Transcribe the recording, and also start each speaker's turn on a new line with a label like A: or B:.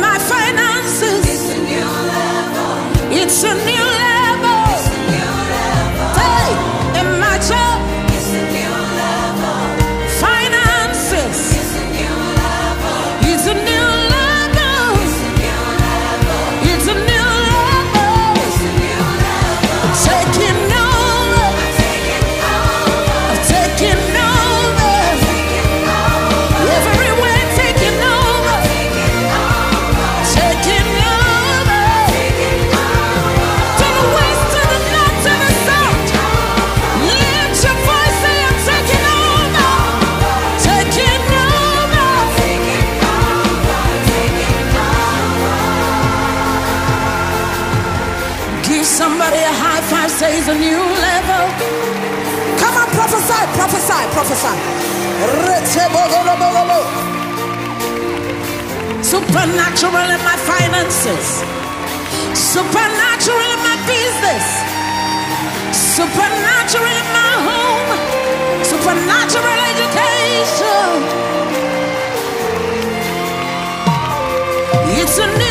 A: my finances. It's a new level. It's a new somebody a high five says a new level. Come on, prophesy, prophesy, prophesy. Supernatural in my finances. Supernatural in my business. Supernatural in my home. Supernatural education. It's a new